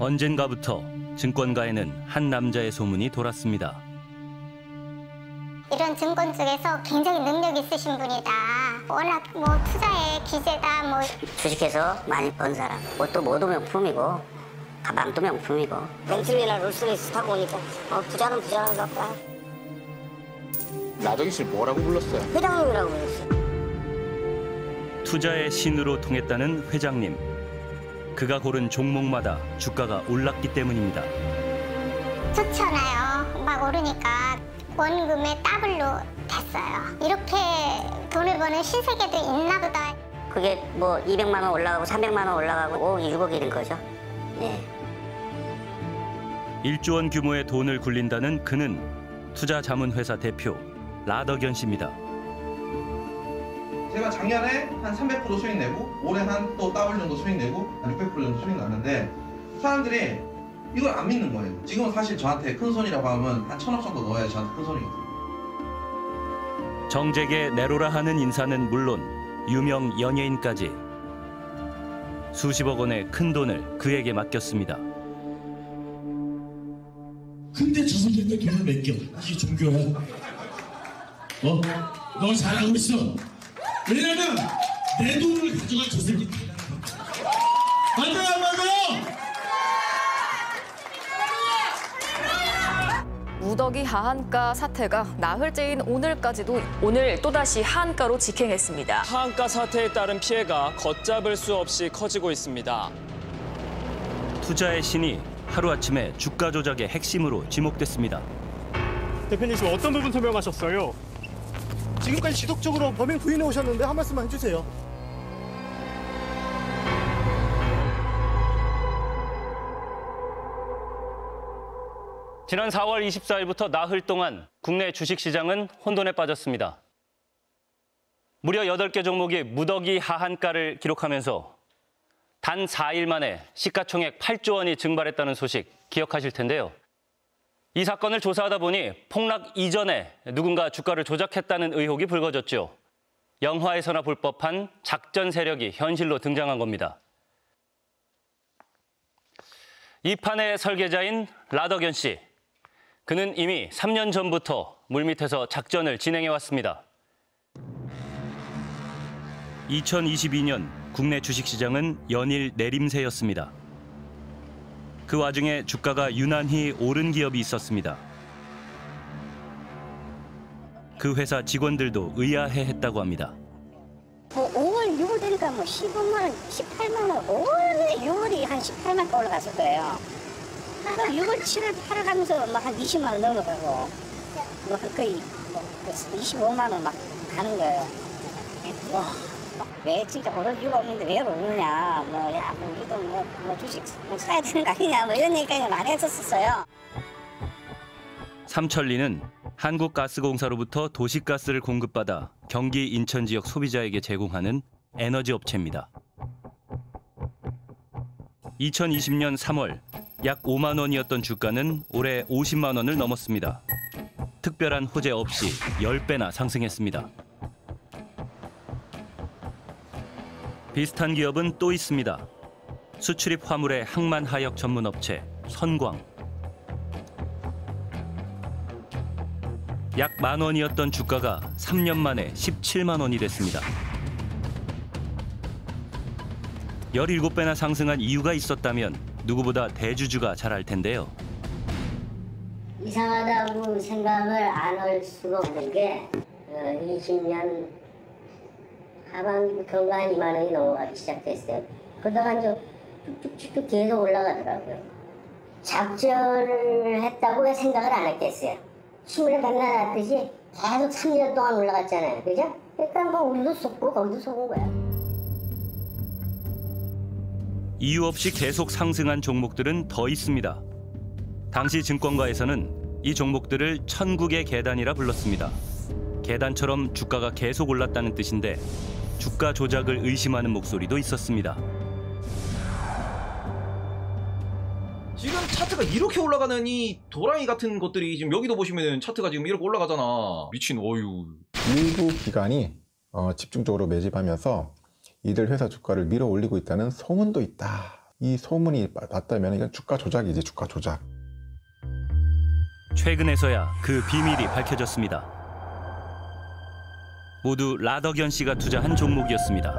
언젠가부터 증권가에는 한 남자의 소문이 돌았습니다. 이런 증권 쪽에서 굉장히 능력 있으신 분이다. 워낙 뭐 투자에 기재다 뭐 주식해서 많이 번 사람. 옷도 모두 명품이고 가방도 명품이고 벤틀리나 롤스레이스 타고 오니까 어, 부자는 부자인가 봐. 나정희 뭐라고 불렀어요? 회장님이라고 그랬어. 투자의 신으로 통했다는 회장님. 그가 고른 종목마다 주가가 올랐기 때문입니다. 좋잖아요. 막 오르니까 원금의 더블로 됐어요. 이렇게 돈을 버는 신세계도 있나 보다. 그게 뭐 200만 원 올라가고 300만 원 올라가고 5억 6억이 된 거죠. 예. 1조 원 규모의 돈을 굴린다는 그는 투자 자문회사 대표 라더견 씨입니다. 제가 작년에 한 300% 수익 내고 올해 한 또 더블 정도 수익 내고 한 600% 정도 수익 났는데 사람들이 이걸 안 믿는 거예요. 지금은 사실 저한테 큰 손이라고 하면 한 천억 정도 넣어야 저한테 큰 손이거든요. 정재계 네로라 하는 인사는 물론 유명 연예인까지 수십억 원의 큰 돈을 그에게 맡겼습니다. 근데 저 선생님의 돈을 맡겨. 이게 종교야. 어? 너 잘하고 있어. 왜냐면 내 돈을 가져갈 저 새끼 맞아요, 안 맞아요? 무더기 하한가 사태가 나흘째인 오늘까지도 오늘 또다시 하한가로 직행했습니다. 하한가 사태에 따른 피해가 걷잡을 수 없이 커지고 있습니다. 투자의 신이 하루아침에 주가 조작의 핵심으로 지목됐습니다. 대표님 지금 어떤 부분 설명하셨어요? 지금까지 지속적으로 범행 부인해 오셨는데 한 말씀만 해주세요. 지난 4월 24일부터 나흘 동안 국내 주식시장은 혼돈에 빠졌습니다. 무려 8개 종목이 무더기 하한가를 기록하면서 단 4일 만에 시가총액 8조 원이 증발했다는 소식 기억하실 텐데요. 이 사건을 조사하다 보니 폭락 이전에 누군가 주가를 조작했다는 의혹이 불거졌죠. 영화에서나 볼 법한 작전 세력이 현실로 등장한 겁니다. 이 판의 설계자인 라더견 씨. 그는 이미 3년 전부터 물밑에서 작전을 진행해 왔습니다. 2022년 국내 주식시장은 연일 내림세였습니다. 그 와중에 주가가 유난히 오른 기업이 있었습니다. 그 회사 직원들도 의아해했다고 합니다. 뭐 5월 6월 되니까 뭐 15만 원, 18만 원, 5월에 6월이 한 18만 원 올라갔을 거예요. 그 6월, 7월 팔아가면서 막 한 20만 원 넘어가고 뭐 거의 뭐 25만 원 막 가는 거예요. 와, 왜 진짜 오를 이유가 없는데 왜 오르냐, 뭐, 야, 뭐 우리도 뭐, 뭐 주식 뭐 사야 되는 거 아니냐, 뭐 이런 얘기까지 많이 했었어요. 삼천리는 한국가스공사로부터 도시가스를 공급받아 경기 인천 지역 소비자에게 제공하는 에너지 업체입니다. 2020년 3월 약 5만 원이었던 주가는 올해 50만 원을 넘었습니다. 특별한 호재 없이 10배나 상승했습니다. 비슷한 기업은 또 있습니다. 수출입 화물의 항만 하역 전문 업체 선광. 약 만 원이었던 주가가 3년 만에 17만 원이 됐습니다. 17배나 상승한 이유가 있었다면 누구보다 대주주가 잘 알 텐데요. 이상하다고 생각을 안 할 수가 없는 게 어, 20년 하반기부터가 한 2만 원이 넘어가기 시작됐어요. 그러다가 이제 쭉쭉쭉쭉 계속 올라가더라고요. 작전을 했다고 왜 생각을 안 했겠어요? 신문에 맨날 났듯이 계속 3년 동안 올라갔잖아요. 그죠? 그러니까 뭐 우리도 속고 거기도 속은 거야. 이유 없이 계속 상승한 종목들은 더 있습니다. 당시 증권가에서는 이 종목들을 천국의 계단이라 불렀습니다. 계단처럼 주가가 계속 올랐다는 뜻인데 주가 조작을 의심하는 목소리도 있었습니다. 지금 차트가 이렇게 올라가는 이 도라이 같은 것들이 지금 여기도 보시면 차트가 지금 이렇게 올라가잖아. 미친 어유. 일부 기관이 어, 집중적으로 매집하면서 이들 회사 주가를 밀어 올리고 있다는 소문도 있다. 이 소문이 났다면 이건 주가 조작이지 주가 조작. 최근에서야 그 비밀이 밝혀졌습니다. 모두 라덕연 씨가 투자한 종목이었습니다.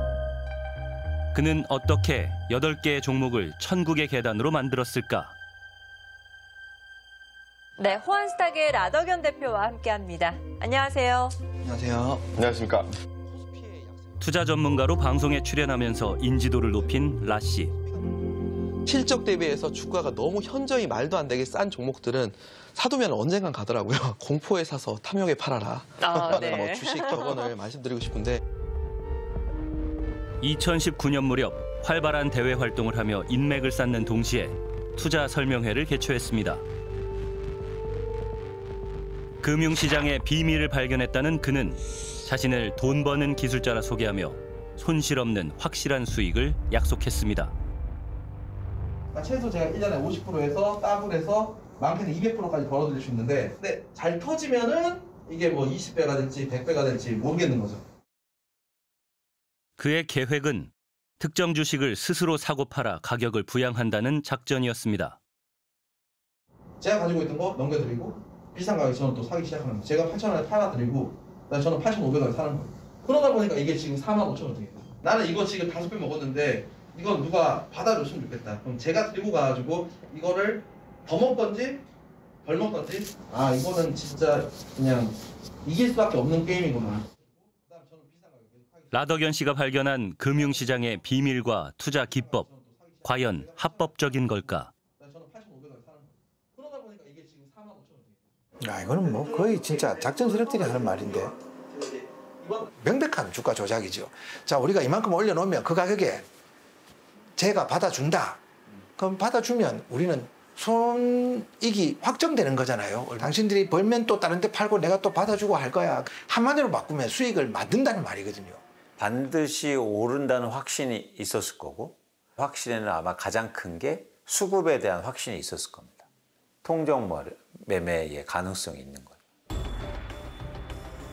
그는 어떻게 8개의 종목을 천국의 계단으로 만들었을까? 네, 호환스탁의 라덕연 대표와 함께합니다. 안녕하세요. 안녕하세요. 안녕하십니까. 투자 전문가로 방송에 출연하면서 인지도를 높인 라 씨. 실적 대비해서 주가가 너무 현저히 말도 안 되게 싼 종목들은 사두면 언젠간 가더라고요. 공포에 사서 탐욕에 팔아라. 아, 네. 뭐 주식 격언을 말씀드리고 싶은데 2019년 무렵 활발한 대외 활동을 하며 인맥을 쌓는 동시에 투자 설명회를 개최했습니다. 금융시장의 비밀을 발견했다는 그는 자신을 돈 버는 기술자라 소개하며 손실 없는 확실한 수익을 약속했습니다. 그러니까 최소 제가 1년에 50%에서 더블해서 많게는 200%까지 벌어들일 수 있는데 근데 잘 터지면은 이게 뭐 20배가 될지 100배가 될지 모르겠는 거죠. 그의 계획은 특정 주식을 스스로 사고 팔아 가격을 부양한다는 작전이었습니다. 제가 가지고 있던 거 넘겨드리고 비싼 가격에 저는 또 사기 시작하는 거예요. 제가 8,000원에 팔아드리고 그다음에 저는 8,500원에 사는 거예요. 그러다 보니까 이게 지금 4만 5천 원 되겠다. 나는 이거 지금 다섯 배 먹었는데 이건 누가 받아줬으면 좋겠다. 그럼 제가 들고 가가지고 이거를 더 먹던지 덜 먹던지 아 이거는 진짜 그냥 이길 수밖에 없는 게임이구나. 라덕연 씨가 발견한 금융시장의 비밀과 투자 기법, 과연 합법적인 걸까? 야, 이거는 뭐 거의 진짜 작전 세력들이 하는 말인데. 명백한 주가 조작이죠. 자, 우리가 이만큼 올려놓으면 그 가격에 제가 받아준다. 그럼 받아주면 우리는 손익이 확정되는 거잖아요. 당신들이 벌면 또 다른 데 팔고 내가 또 받아주고 할 거야. 한마디로 바꾸면 수익을 만든다는 말이거든요. 반드시 오른다는 확신이 있었을 거고 확신에는 아마 가장 큰 게 수급에 대한 확신이 있었을 겁니다. 통정 매매의 가능성이 있는 거예요.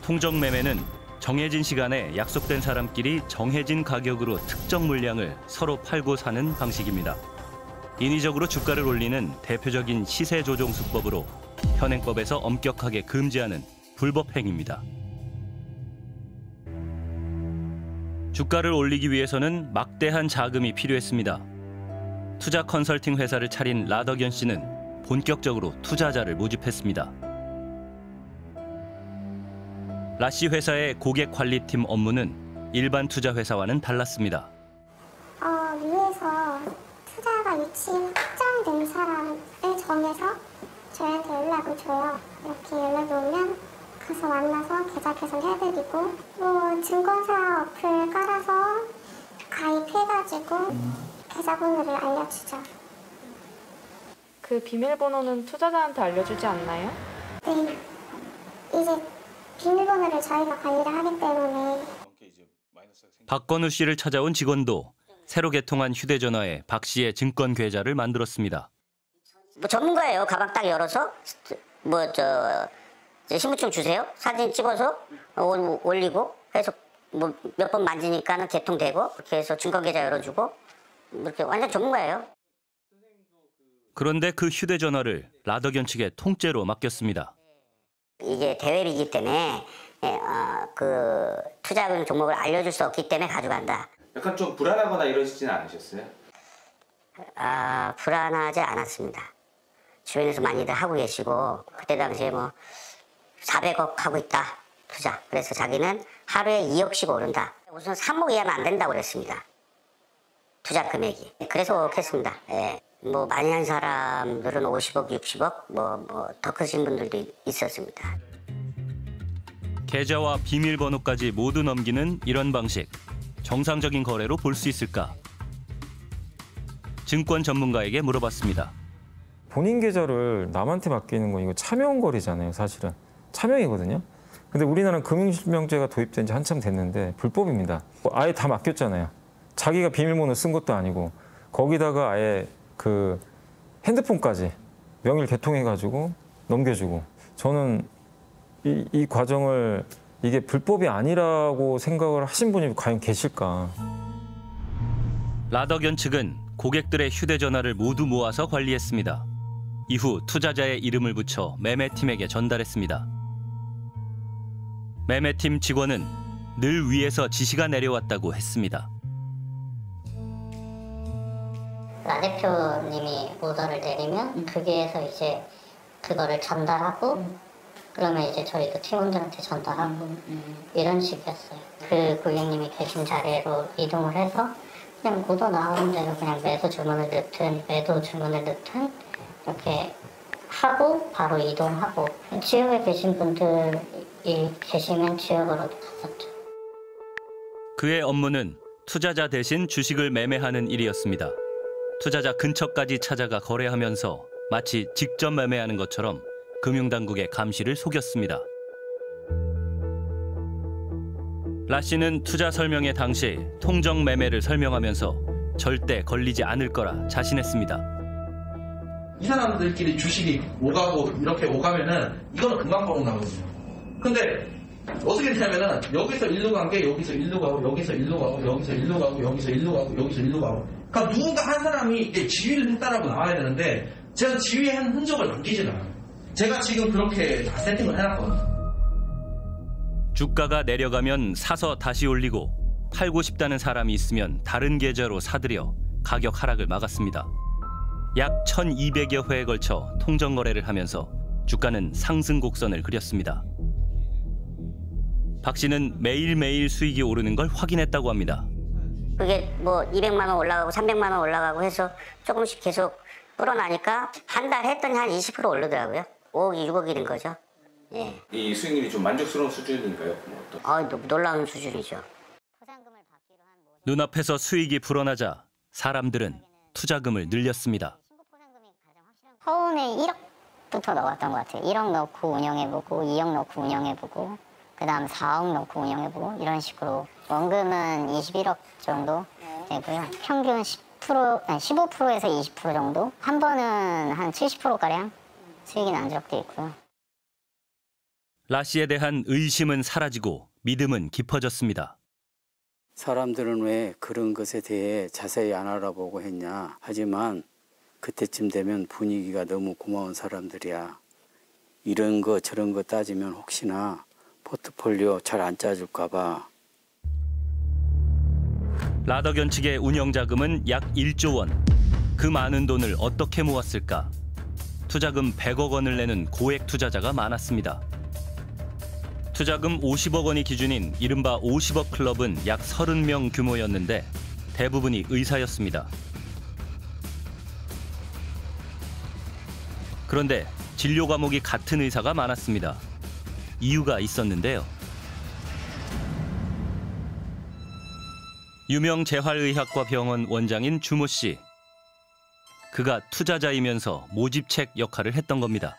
통정 매매는 정해진 시간에 약속된 사람끼리 정해진 가격으로 특정 물량을 서로 팔고 사는 방식입니다. 인위적으로 주가를 올리는 대표적인 시세 조종 수법으로 현행법에서 엄격하게 금지하는 불법 행위입니다. 주가를 올리기 위해서는 막대한 자금이 필요했습니다. 투자 컨설팅 회사를 차린 라덕연 씨는 본격적으로 투자자를 모집했습니다. 라씨 회사의 고객 관리팀 업무는 일반 투자 회사와는 달랐습니다. 어, 위에서 투자가 위치 확정된 사람을 정해서 저희한테 연락을 줘요. 이렇게 연락이 오면 가서 만나서 계좌 개설해드리고 뭐 증권사 어플 깔아서 가입해가지고 계좌번호를 알려주죠. 그 비밀번호는 투자자한테 알려주지 않나요? 네. 이제 비밀번호를 저희가 관리를 하기 때문에 박건우 씨를 찾아온 직원도 새로 개통한 휴대전화에 박 씨의 증권 계좌를 만들었습니다. 뭐 전문가예요. 가방 딱 열어서 뭐 저 신분증 주세요. 사진 찍어서 올- 올리고 해서 뭐 몇 번 만지니까는 개통되고 그렇게 해서 증권 계좌 열어주고 뭐 이렇게 완전 전문가예요. 그런데 그 휴대전화를 라덕연 측에 통째로 맡겼습니다. 이게 대회이기 때문에 예, 어, 그 투자금 종목을 알려줄 수 없기 때문에 가져간다. 약간 좀 불안하거나 이러시진 않으셨어요? 아 불안하지 않았습니다. 주변에서 많이들 하고 계시고 그때 당시에 뭐 400억 하고 있다 투자. 그래서 자기는 하루에 2억씩 오른다. 우선 3억 이하면 안 된다고 그랬습니다. 투자 금액이. 그래서 했습니다. 예. 뭐 많이 한 사람들은 50억, 60억, 뭐뭐더 크신 분들도 있- 있었습니다. 계좌와 비밀번호까지 모두 넘기는 이런 방식. 정상적인 거래로 볼 수 있을까? 증권 전문가에게 물어봤습니다. 본인 계좌를 남한테 맡기는 건 이거 차명 거래잖아요, 사실은. 차명이거든요. 근데 우리나라는 금융실명제가 도입된 지 한참 됐는데 불법입니다. 아예 다 맡겼잖아요. 자기가 비밀번호 쓴 것도 아니고 거기다가 아예 그 핸드폰까지 명의를 개통해가지고 넘겨주고 저는 이, 이 과정을 이게 불법이 아니라고 생각을 하신 분이 과연 계실까? 라덕연 측은 고객들의 휴대전화를 모두 모아서 관리했습니다. 이후 투자자의 이름을 붙여 매매팀에게 전달했습니다. 매매팀 직원은 늘 위에서 지시가 내려왔다고 했습니다. 나 대표님이 오더를 내리면 거기에서 이제 그거를 전달하고 그러면 이제 저희도 팀원들한테 전달하고 이런 식이었어요. 그 고객님이 계신 자리로 이동을 해서 그냥 오더 나오는 대로 그냥 매도 주문을 넣든 매도 주문을 넣든 이렇게 하고 바로 이동하고 지역에 계신 분들이 계시면 지역으로도 갔었죠. 그의 업무는 투자자 대신 주식을 매매하는 일이었습니다. 투자자 근처까지 찾아가 거래하면서 마치 직접 매매하는 것처럼 금융당국의 감시를 속였습니다. 라 씨는 투자 설명회 당시 통정 매매를 설명하면서 절대 걸리지 않을 거라 자신했습니다. 이 사람들끼리 주식이 오가고 이렇게 오가면은 이거는 금방 바로 나거든요. 근데 어떻게 되냐면은 여기서 일로 간 게 여기서 일로 가고 여기서 일로 가고 여기서 일로 가고 여기서 일로 가고 여기서 일로 가고 그러니까 누군가 한 사람이 이제 지휘를 했다라고 나와야 되는데 제가 지휘한 흔적을 남기질 않아요. 제가 지금 그렇게 다 세팅을 해놨거든요. 주가가 내려가면 사서 다시 올리고 팔고 싶다는 사람이 있으면 다른 계좌로 사들여 가격 하락을 막았습니다. 약 1200여 회에 걸쳐 통정 거래를 하면서 주가는 상승 곡선을 그렸습니다. 박 씨는 매일매일 수익이 오르는 걸 확인했다고 합니다. 그게 뭐 200만 원 올라가고 300만 원 올라가고 해서 조금씩 계속 불어나니까 한 달 했더니 한 20% 오르더라고요. 5억이 6억이 된 거죠. 예. 이 수익률이 좀 만족스러운 수준인가요? 뭐 어떤- 아, 노- 놀라운 수준이죠. 눈앞에서 수익이 불어나자 사람들은 투자금을 늘렸습니다. 처음에 1억부터 넣었던 것 같아요. 1억 넣고 운영해보고 2억 넣고 운영해보고 그 다음 4억 넣고 운영해보고 이런 식으로 원금은 21억 정도 되고요. 평균 10% 아니 15%에서 20% 정도 한 번은 한 70%가량 수익이 난 적도 있고요. 라 씨에 대한 의심은 사라지고 믿음은 깊어졌습니다. 사람들은 왜 그런 것에 대해 자세히 안 알아보고 했냐. 하지만 그때쯤 되면 분위기가 너무 고마운 사람들이야. 이런 거 저런 거 따지면 혹시나 포트폴리오 잘 안 짜줄까 봐 라더견 측의 운영 자금은 약 1조 원. 그 많은 돈을 어떻게 모았을까? 투자금 100억 원을 내는 고액 투자자가 많았습니다. 투자금 50억 원이 기준인 이른바 50억 클럽은 약 30명 규모였는데 대부분이 의사였습니다. 그런데 진료 과목이 같은 의사가 많았습니다. 이유가 있었는데요. 유명 재활의학과 병원 원장인 주모 씨. 그가 투자자이면서 모집책 역할을 했던 겁니다.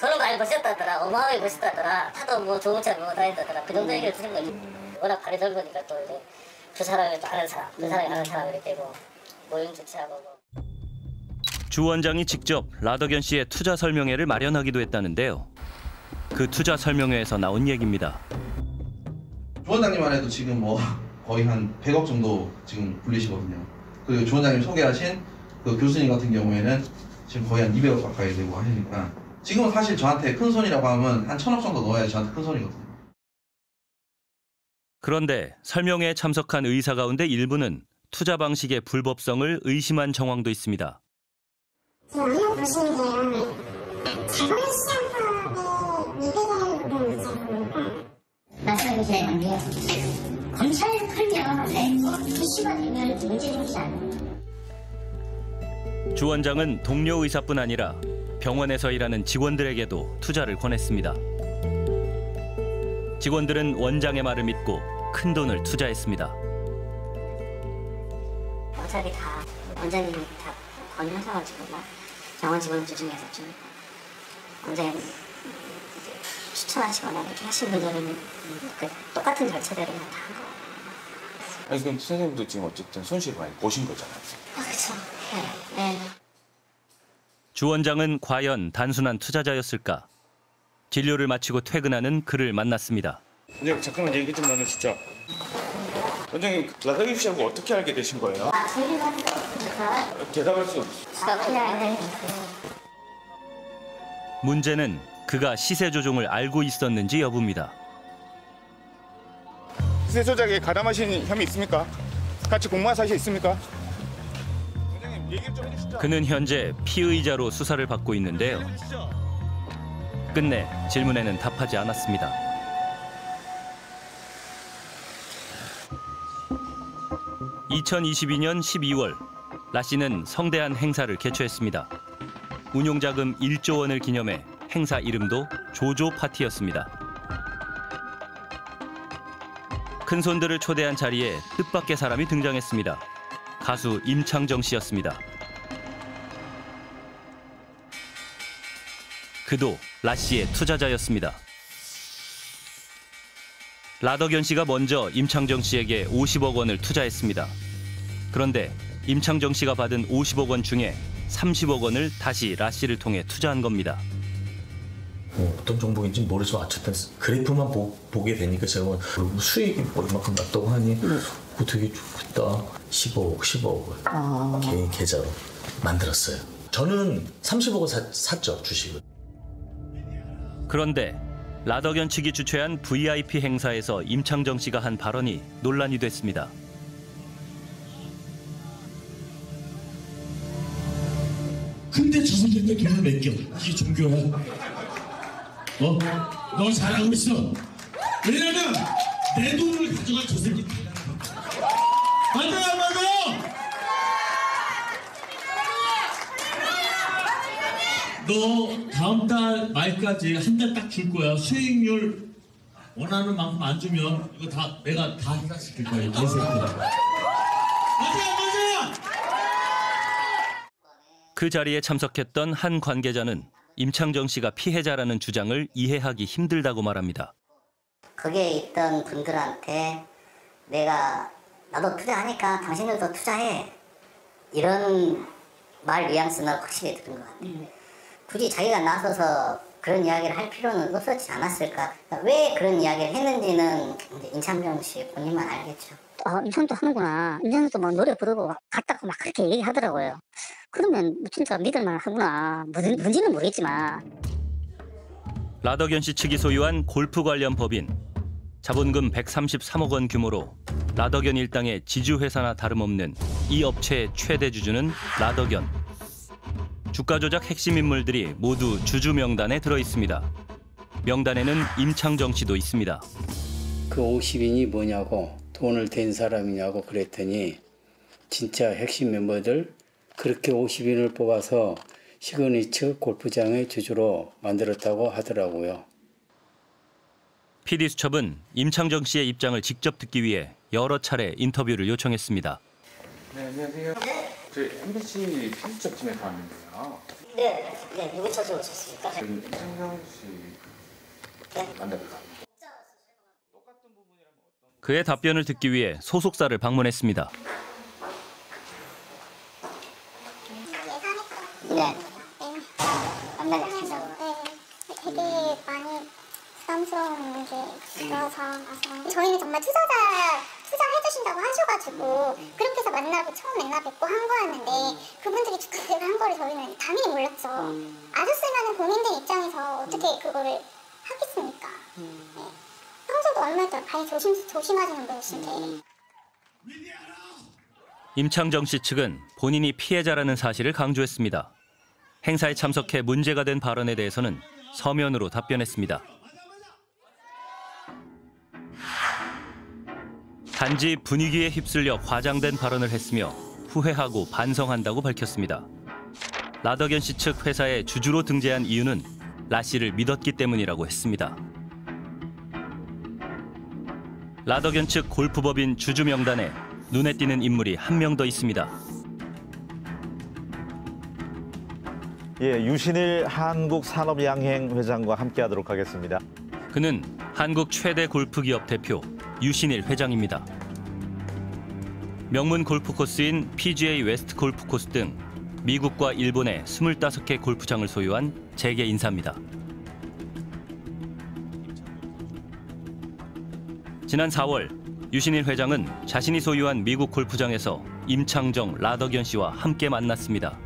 돈을 많이 버셨다더라. 어마어마하게 버셨다더라. 타도 뭐 좋은 차 몰고 다녔다더라. 그 정도 얘기를 들은 거지. 워낙 발이 넓으니까 또 이제 그 사람이 또 아는 사람, 그 사람이 아는 사람 이렇게 되고 모임 주최하고 뭐. 주 원장이 직접 라더견 씨의 투자 설명회를 마련하기도 했다는데요. 그 투자 설명회에서 나온 얘기입니다. 조 원장님만 해도 지금 뭐 거의 한 100억 정도 지금 불리시거든요. 그리고 조 원장님 소개하신 그 교수님 같은 경우에는 지금 거의 한 200억 가까이 되고 하시니까 지금은 사실 저한테 큰 손이라고 하면 한 천억 정도 넣어야 저한테 큰 손이거든요. 그런데 설명회에 참석한 의사 가운데 일부는 투자 방식의 불법성을 의심한 정황도 있습니다. 지금 한번 보시면 돼요. 자본시장법에 위배되는 부분이 있지 않습니까? 말씀해주세요. 검찰 풀면 이슈가 되면 문제되지 않아요. 주 원장은 동료 의사뿐 아니라 병원에서 일하는 직원들에게도 투자를 권했습니다. 직원들은 원장의 말을 믿고 큰 돈을 투자했습니다. 어차피 다 원장님이 다 권유하셔가지고 뭐 병원 직원들 중에서 좀 이제 추천하시거나 이렇게 하신 분들은 그 똑같은 절차대로 다 한 거. 아니 그럼 선생님도 지금 어쨌든 손실을 많이 보신 거잖아요. 아 그렇죠. 네. 네. 주 원장은 과연 단순한 투자자였을까? 진료를 마치고 퇴근하는 그를 만났습니다. 네, 잠깐만 얘기 좀 나누시죠. 원장님 라다기 씨하고 어떻게 알게 되신 거예요? 아, 저희가 대답할 수 그냥 문제는 그가 시세 조종을 알고 있었는지 여부입니다. 시세 조작에 가담하신 혐의 있습니까? 같이 공무원 사실 있습니까? 그는 현재 피의자로 수사를 받고 있는데요. 끝내 질문에는 답하지 않았습니다. (2022년 12월) 라 씨는 성대한 행사를 개최했습니다. 운용자금 1조 원을 기념해 행사 이름도 조조 파티였습니다. 큰 손들을 초대한 자리에 뜻밖의 사람이 등장했습니다. 가수 임창정 씨였습니다. 그도 라 씨의 투자자였습니다. 라덕연 씨가 먼저 임창정 씨에게 50억 원을 투자했습니다. 그런데 임창정 씨가 받은 50억 원 중에 30억 원을 다시 라 씨를 통해 투자한 겁니다. 뭐 어떤 종목인지 모르지만 어쨌든 그래프만 보, 보게 되니까 제가 뭐 수익이 뭐 이만큼 났다고 하니 그거 되게 좋겠다 15억 15억을 아. 개인 계좌로 만들었어요 저는 30억을 사, 샀죠 주식을 그런데 라덕연 측이 주최한 VIP 행사에서 임창정 씨가 한 발언이 논란이 됐습니다. 근데 조선대때 돈을 맡겨. 이게 종교야? 어? 너 잘하고 있어. 왜냐면 내 돈을 가져간 저 새끼 맞아요 맞아요. 너 다음 달 말까지 한 달 딱 줄 거야. 수익률 원하는 만큼 안 주면 이거 다 내가 다 해결시킬 거야 이 새끼야 맞아요 그 자리에 참석했던 한 관계자는 임창정 씨가 피해자라는 주장을 이해하기 힘들다고 말합니다. 거기에 있던 분들한테 내가 나도 투자하니까 당신들도 투자해 이런 말 뉘앙스는 확실히 들은 것 같아요. 굳이 자기가 나서서 그런 이야기를 할 필요는 없었지 않았을까. 그러니까 왜 그런 이야기를 했는지는 임창정 씨 본인만 알겠죠. 아, 임상도 하는구나. 임상도 막 노래 부르고 갔다고 막 그렇게 얘기하더라고요. 그러면 진짜 믿을만 하구나. 무슨, 뭔지는 모르겠지만. 라덕연 씨 측이 소유한 골프 관련 법인 자본금 133억 원 규모로 라덕연 일당의 지주회사나 다름없는 이 업체의 최대 주주는 라덕연. 주가 조작 핵심 인물들이 모두 주주 명단에 들어 있습니다. 명단에는 임창정 씨도 있습니다. 그 50인이 뭐냐고 돈을 댄 사람이냐고 그랬더니 진짜 핵심 멤버들 그렇게 50인을 뽑아서 시그니처 골프장의 주주로 만들었다고 하더라고요. PD수첩은 임창정 씨의 입장을 직접 듣기 위해 여러 차례 인터뷰를 요청했습니다. 네 안녕하세요. 저희 MBC 필수적 팀에서 왔는데요. 네, 네, 누구 찾아오셨습니까? 임창정 씨 만나볼까? 그의 답변을 듣기 위해 소속사를 방문했습니다. 네. 하신다고. 되게 많이 부담스러운 게 상황이라서 저희는 정말 투자자 투자해 주신다고 하셔가지고 그렇게 해서 만나고 처음 만나 뵙고 한 거였는데 그분들이 주가를 한 거를 저희는 당연히 몰랐죠 아주 쓰면은 고민된 입장에서 어떻게 그거를 하겠습니까 네. 평소도 얼마나 많이 조심, 조심하시는 분이신데 임창정 씨 측은 본인이 피해자라는 사실을 강조했습니다. 행사에 참석해 문제가 된 발언에 대해서는 서면으로 답변했습니다. 단지 분위기에 휩쓸려 과장된 발언을 했으며 후회하고 반성한다고 밝혔습니다. 라덕연 씨 측 회사에 주주로 등재한 이유는 라 씨를 믿었기 때문이라고 했습니다. 라덕연 측 골프법인 주주 명단에 눈에 띄는 인물이 한 명 더 있습니다. 예, 유신일 한국산업양행 회장과 함께하도록 하겠습니다. 그는 한국 최대 골프 기업 대표 유신일 회장입니다. 명문 골프 코스인 PGA 웨스트 골프 코스 등 미국과 일본의 25개 골프장을 소유한 재계 인사입니다. 지난 4월 유신일 회장은 자신이 소유한 미국 골프장에서 임창정, 라덕연 씨와 함께 만났습니다.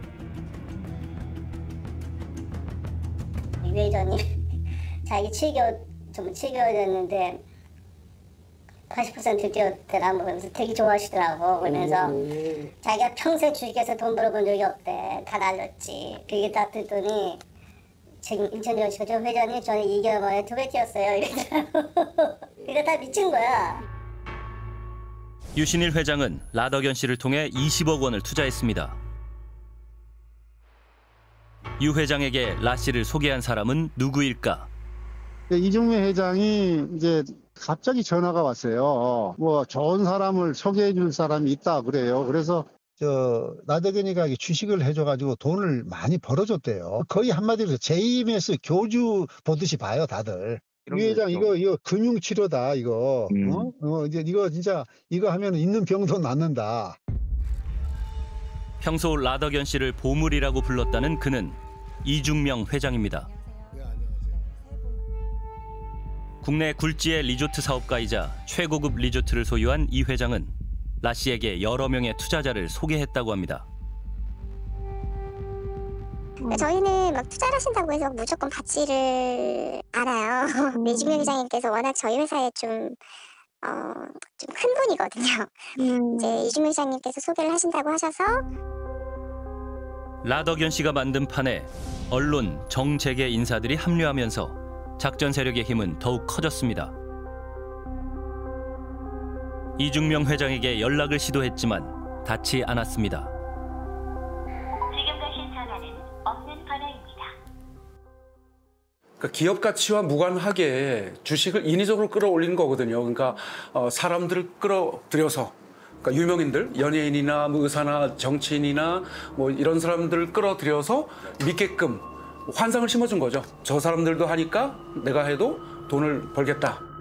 유 회장님 자기 7개월 좀 7개월 됐는데 80% 뛰었더라 그러면서 되게 좋아하시더라고. 그러면서 자기가 평생 주식에서 돈 벌어본 적이 없대. 다 날렸지. 그게 딱 듣더니 지금 임천정 씨가 저 회장님 저는 2개월 만에 두배 뛰었어요 이러더라고 이거 다 미친 거야 유신일 회장은 라덕연 씨를 통해 20억 원을 투자했습니다. 유 회장에게 라 씨를 소개한 사람은 누구일까? 이중매 회장이 이제 갑자기 전화가 왔어요. 뭐 좋은 사람을 소개해 줄 사람이 있다 그래요. 그래서 저 나대근이가 주식을 해줘가지고 돈을 많이 벌어줬대요. 거의 한마디로 JMS 교주 보듯이 봐요, 다들. 유 회장 이거 이거 금융 치료다 이거. 어? 어 이제 이거 진짜 이거 하면 있는 병도 낫는다. 평소 라덕연 씨를 보물이라고 불렀다는 그는 이중명 회장입니다. 국내 굴지의 리조트 사업가이자 최고급 리조트를 소유한 이 회장은 라 씨에게 여러 명의 투자자를 소개했다고 합니다. 저희는 막 투자를 하신다고 해서 무조건 받지를 않아요. 이중명 회장님께서 워낙 저희 회사에 좀, 어, 좀 큰 분이거든요. 이제 이중명 회장님께서 소개를 하신다고 하셔서 라덕연 씨가 만든 판에 언론, 정재계 인사들이 합류하면서 작전 세력의 힘은 더욱 커졌습니다. 이중명 회장에게 연락을 시도했지만 닿지 않았습니다. 지금 가신 전화는 없는 번호입니다. 그러니까 기업 가치와 무관하게 주식을 인위적으로 끌어올리는 거거든요. 그러니까 어, 사람들을 끌어들여서 그러니까 유명인들, 연예인이나 뭐 의사나 정치인이나 뭐 이런 사람들을 끌어들여서 믿게끔 환상을 심어준 거죠. 저 사람들도 하니까 내가 해도 돈을 벌겠다.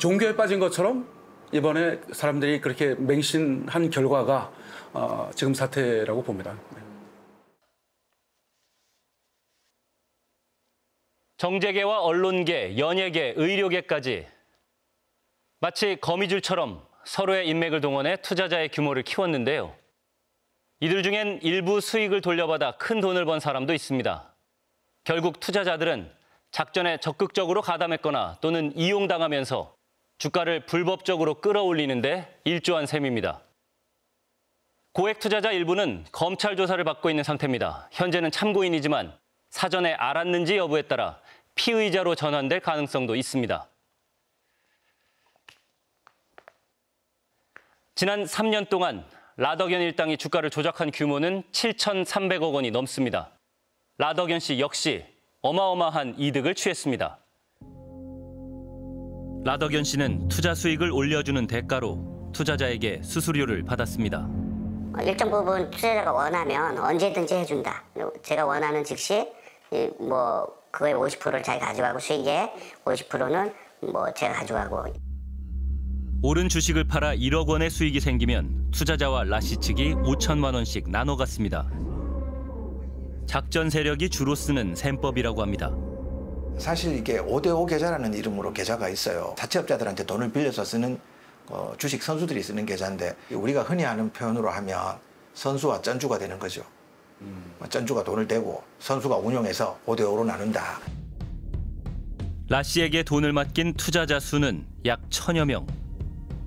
종교에 빠진 것처럼 이번에 사람들이 그렇게 맹신한 결과가 어, 지금 사태라고 봅니다. 정재계와 언론계, 연예계, 의료계까지 마치 거미줄처럼 서로의 인맥을 동원해 투자자의 규모를 키웠는데요. 이들 중엔 일부 수익을 돌려받아 큰 돈을 번 사람도 있습니다. 결국 투자자들은 작전에 적극적으로 가담했거나 또는 이용당하면서 주가를 불법적으로 끌어올리는데 일조한 셈입니다. 고액 투자자 일부는 검찰 조사를 받고 있는 상태입니다. 현재는 참고인이지만 사전에 알았는지 여부에 따라 피의자로 전환될 가능성도 있습니다. 지난 3년 동안 라덕연 일당이 주가를 조작한 규모는 7,300억 원이 넘습니다. 라덕연 씨 역시 어마어마한 이득을 취했습니다. 라덕연 씨는 투자 수익을 올려주는 대가로 투자자에게 수수료를 받았습니다. 일정 부분 투자자가 원하면 언제든지 해준다. 제가 원하는 즉시 이뭐 그거의 50%를 자기 가져가고 수익의 50%는 뭐 제가 가져가고 오른 주식을 팔아 1억 원의 수익이 생기면 투자자와 라씨 측이 5천만 원씩 나눠 갔습니다. 작전 세력이 주로 쓰는 셈법이라고 합니다. 사실 이게 5대5 계좌라는 이름으로 계좌가 있어요. 자체업자들한테 돈을 빌려서 쓰는 어, 주식 선수들이 쓰는 계좌인데 우리가 흔히 하는 표현으로 하면 선수와 전주가 되는 거죠. 전주가 돈을 대고 선수가 운영해서 5대5로 나눈다. 라 씨에게 돈을 맡긴 투자자 수는 약 천여 명.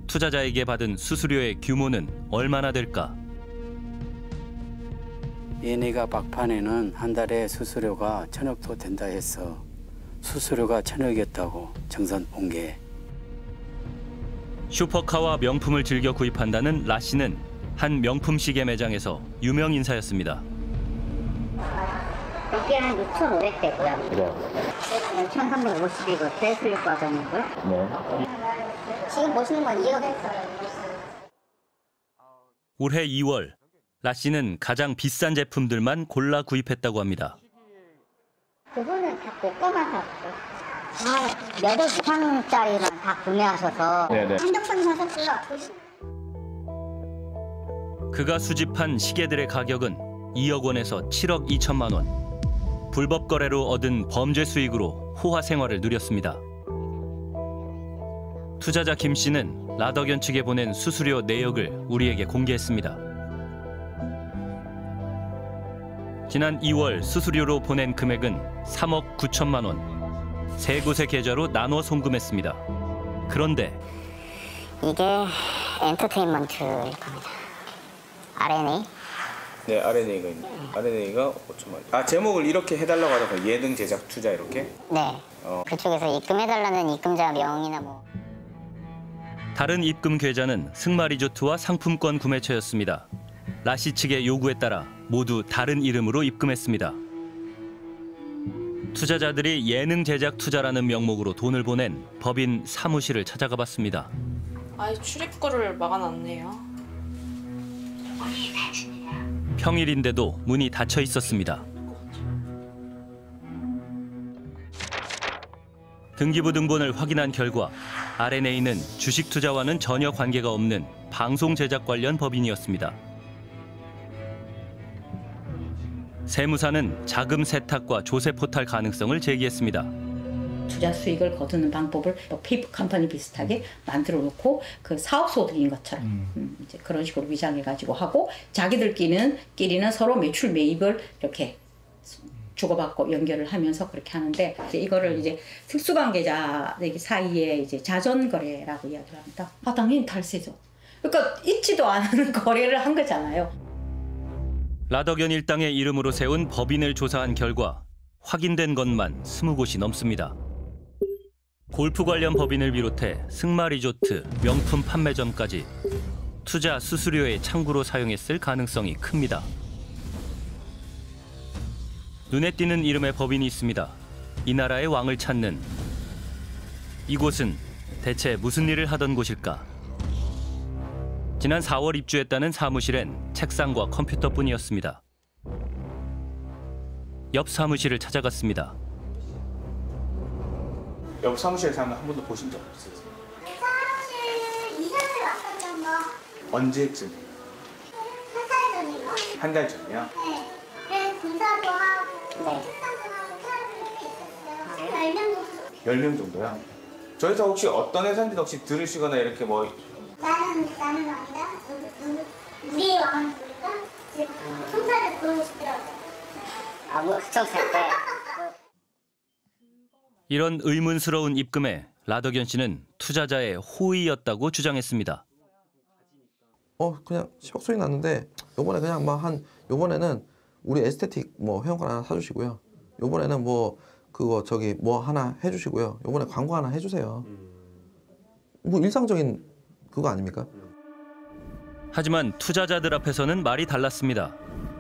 투자자에게 받은 수수료의 규모는 얼마나 될까? 얘네가 막판에는 한 달에 수수료가 천억도 된다 했어. 수수료가 천억이었다고 정산 공개. 슈퍼카와 명품을 즐겨 구입한다는 라 씨는 한 명품 시계 매장에서 유명 인사였습니다. 이게 한 6,500 되고요. 네. 6,350이고 대수육 과정이고요. 네. 지금 보시는 건 2억 했어요. 올해 2월 라 씨는 가장 비싼 제품들만 골라 구입했다고 합니다. 그거는 다 고가만 샀어요. 다몇억 이상짜리만 다 구매하셔서 네네. 핸드폰 사셨어요. 그가 수집한 시계들의 가격은 2억 원에서 7억 2천만 원. 불법 거래로 얻은 범죄 수익으로 호화 생활을 누렸습니다. 투자자 김 씨는 라더견 측에 보낸 수수료 내역을 우리에게 공개했습니다. 지난 2월 수수료로 보낸 금액은 3억 9천만 원. 세 곳의 계좌로 나눠 송금했습니다. 그런데 이게 엔터테인먼트일 겁니다. RNA? 네, RNA가 있네. RNA가 5천만 원. 아, 제목을 이렇게 해달라고 하다가 예능 제작 투자 이렇게? 네. 어. 그쪽에서 입금해달라는 입금자 명이나 뭐 다른 입금 계좌는 승마 리조트와 상품권 구매처였습니다. 라시 측의 요구에 따라 모두 다른 이름으로 입금했습니다. 투자자들이 예능 제작 투자라는 명목으로 돈을 보낸 법인 사무실을 찾아가 봤습니다. 아예 출입구를 막아놨네요. 평일인데도 문이 닫혀 있었습니다. 등기부 등본을 확인한 결과 RNA는 주식 투자와는 전혀 관계가 없는 방송 제작 관련 법인이었습니다. 세무사는 자금 세탁과 조세 포탈 가능성을 제기했습니다. 투자 수익을 거두는 방법을 뭐 페이퍼 컴퍼니 비슷하게 만들어 놓고 그 사업 소득인 것처럼 음, 이제 그런 식으로 위장해 가지고 하고 자기들끼리는 끼리는 서로 매출 매입을 이렇게 주고받고 연결을 하면서 그렇게 하는데 이제 이거를 이제 특수관계자 사이에 이제 자전 거래라고 이야기를 합니다. 아 당연히 탈세죠. 그러니까 있지도 않은 거래를 한 거잖아요. 라더견 일당의 이름으로 세운 법인을 조사한 결과 확인된 것만 20곳이 넘습니다. 골프 관련 법인을 비롯해 승마 리조트, 명품 판매점까지 투자 수수료의 창구로 사용했을 가능성이 큽니다. 눈에 띄는 이름의 법인이 있습니다. 이 나라의 왕을 찾는 이곳은 대체 무슨 일을 하던 곳일까? 지난 4월 입주했다는 사무실엔 책상과 컴퓨터뿐이었습니다. 옆 사무실을 찾아갔습니다. 옆 사무실에 사는 한 번도 보신 적 없으세요? 사실 이사를 왔었던 거 언제쯤? 한달 전이요. 한 달 전이요? 네. 그래서 공사도 하고 식사도 하고 사람들이 이렇게 있었어요. 한 10명 정도. 10명 정도요? 저희서 혹시 어떤 회사인지 혹시 들으시거나 이렇게 뭐 나는 나는 왕이다. 누구 누구 우리의 왕은 총사를 부르고 싶더라고요. 아무 특정살 때 이런 의문스러운 입금에 라더견 씨는 투자자의 호의였다고 주장했습니다. 어 그냥 10억 소리 났는데 요번에 그냥 막 한 요번에는 우리 에스테틱 뭐 회원권 하나 사주시고요. 요번에는 뭐 그거 저기 뭐 하나 해주시고요. 요번에 광고 하나 해주세요. 뭐 일상적인 그거 아닙니까? 하지만 투자자들 앞에서는 말이 달랐습니다.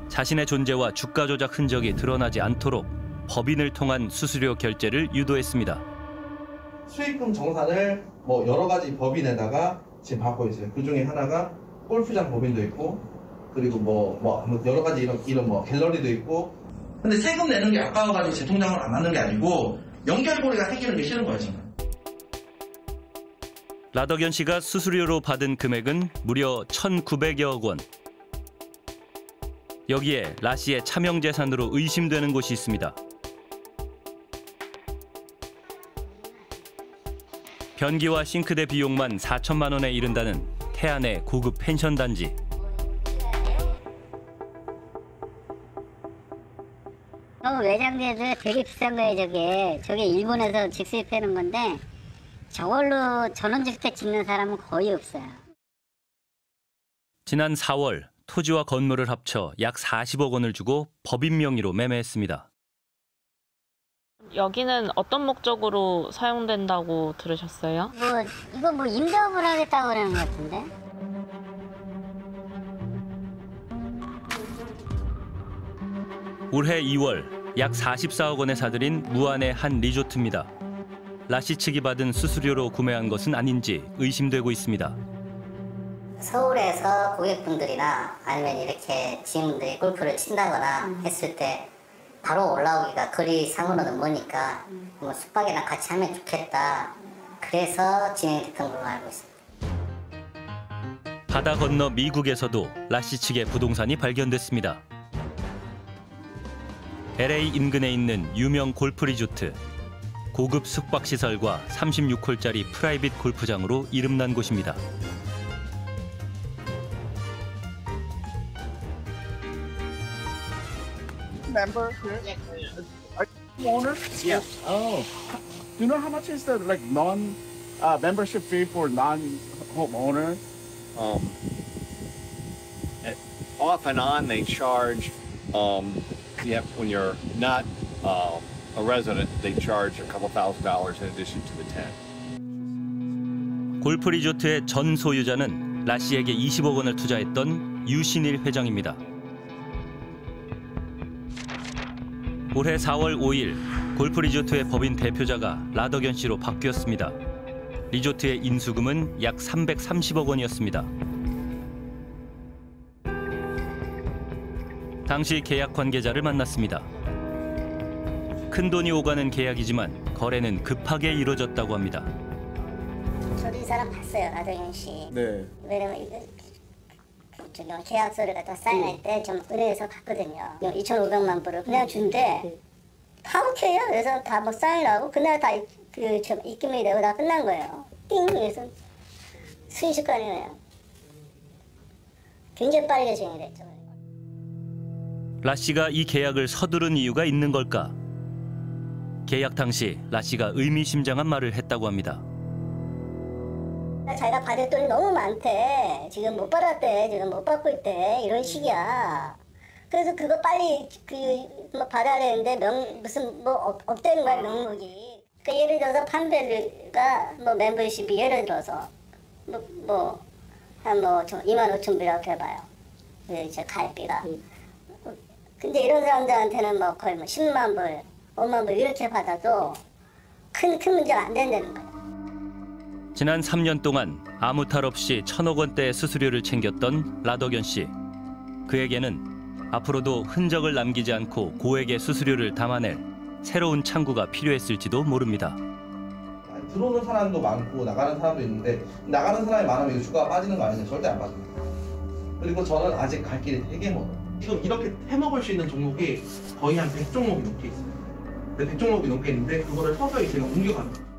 자신의 존재와 주가 조작 흔적이 드러나지 않도록 법인을 통한 수수료 결제를 유도했습니다. 수익금 정산을 뭐 여러 가지 법인에다가 지금 받고 있어요. 그 중에 하나가 골프장 법인도 있고 그리고 뭐, 뭐 여러 가지 이런 이런 뭐 갤러리도 있고. 근데 세금 내는 게 아까워가지고 제 통장을 안 하는 게 아니고 연결고리가 생기는 게 싫은 거예요 지금. 라더견 씨가 수수료로 받은 금액은 무려 1,900여억 원. 여기에 라 씨의 차명 재산으로 의심되는 곳이 있습니다. 변기와 싱크대 비용만 4천만 원에 이른다는 태안의 고급 펜션 단지. 어, 외장재도 되게 비싼 거예요, 저게. 저게 일본에서 직수입하는 건데, 저걸로 전원주택 짓는 사람은 거의 없어요. 지난 4월 토지와 건물을 합쳐 약 40억 원을 주고 법인 명의로 매매했습니다. 여기는 어떤 목적으로 사용된다고 들으셨어요? 뭐, 이거 뭐 임대업을 하겠다고 그러는 것 같은데? 올해 2월 약 44억 원에 사들인 무안의 한 리조트입니다. 라시 측이 받은 수수료로 구매한 것은 아닌지 의심되고 있습니다. 서울에서 고객분들이나 아니면 이렇게 지인분들이 골프를 친다거나 했을 때 바로 올라오기가 거리 상으로는 머니까 뭐 숙박이랑 같이 하면 좋겠다. 그래서 진행됐던 걸로 알고 있습니다. 바다 건너 미국에서도 라 씨 측의 부동산이 발견됐습니다. LA 인근에 있는 유명 골프 리조트. 고급 숙박시설과 36홀짜리 private 골프장으로 이름난 곳입니다. member here? Are you owner? Yes. Oh. Do you know how much is the like non uh, membership fee for non homeowner? Um, and off and on, they charge. Um, yeah, when you're not um, a resident, they charge a couple thousand dollars in addition to the tent. 골프 리조트의 전 소유자는 라 씨에게 20억 원을 투자했던 유신일 회장입니다. 올해 4월 5일 골프 리조트의 법인 대표자가 라덕연 씨로 바뀌었습니다. 리조트의 인수금은 약 330억 원이었습니다. 당시 계약 관계자를 만났습니다. 큰 돈이 오가는 계약이지만 거래는 급하게 이루어졌다고 합니다. 저도 이 사람 봤어요, 아동현 씨. 네. 왜냐면 이거 그 저기 계약서를 갖다 사인할 때 좀 은행에서 봤거든요. 2,500만 불을 그냥 준대. 다 오케이요. 그래서 다 뭐 사인하고 그날 다그 입금이 되고 다 끝난 거예요. 띵 그래서 순식간이에요. 굉장히 빠르게 진행이 됐죠. 라 씨가 이 계약을 서두른 이유가 있는 걸까? 계약 당시 라 씨가 의미심장한 말을 했다고 합니다. 자기가 받을 돈이 너무 많대. 지금 못 받았대. 지금 못 받고 있대. 이런 식이야. 그래서 그거 빨리 그뭐 받아야 되는데 명 무슨 뭐 없, 없다는 거야 명목이. 그 예를 들어서 판별가 뭐 멤버십이 예를 들어서 뭐 뭐한뭐 2만 5천 불이라고 해봐요. 그 이제 가입비가. 근데 이런 사람들한테는 뭐 거의 뭐 10만 불, 5만 불 이렇게 받아도 큰 큰 문제가 안 된다는 거야. 지난 3년 동안 아무 탈 없이 천억 원대의 수수료를 챙겼던 라덕연 씨. 그에게는 앞으로도 흔적을 남기지 않고 고액의 수수료를 담아낼 새로운 창구가 필요했을지도 모릅니다. 들어오는 사람도 많고 나가는 사람도 있는데 나가는 사람이 많으면 이거 주가가 빠지는 거 아니냐 절대 안 빠집니다. 그리고 저는 아직 갈 길이 되게 멀어요. 지금 이렇게 해먹을 수 있는 종목이 거의 한 100종목이 넘게 있어요. 근데 100종목이 넘게 있는데 그거를 서서히 제가 옮겨갑니다.